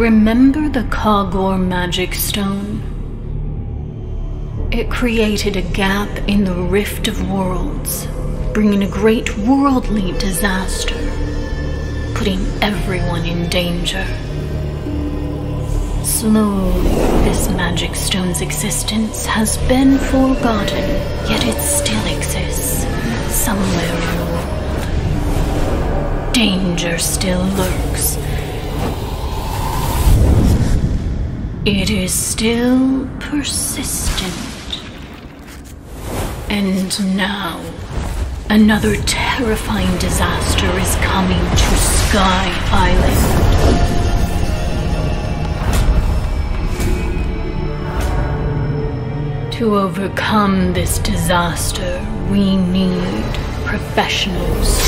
Remember the Kogor Magic Stone? It created a gap in the Rift of Worlds, bringing a great worldly disaster, putting everyone in danger. Slowly, this magic stone's existence has been forgotten, yet it still exists somewhere in the world. Danger still lurks. It is still persistent. And now, another terrifying disaster is coming to Sky Island. To overcome this disaster, we need professionals.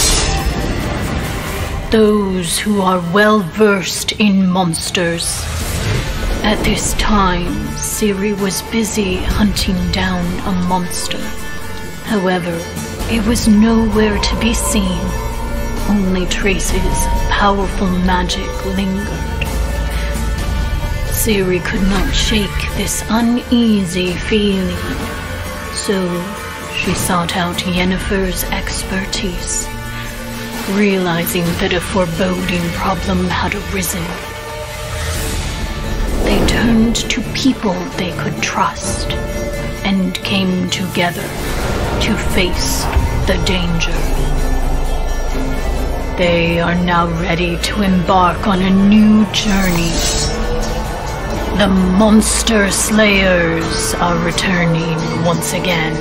Those who are well versed in monsters. At this time, Ciri was busy hunting down a monster. However, it was nowhere to be seen. Only traces of powerful magic lingered. Ciri could not shake this uneasy feeling, so she sought out Yennefer's expertise, realizing that a foreboding problem had arisen. Turned to people they could trust and came together to face the danger. They are now ready to embark on a new journey the Monster Slayers are returning once again.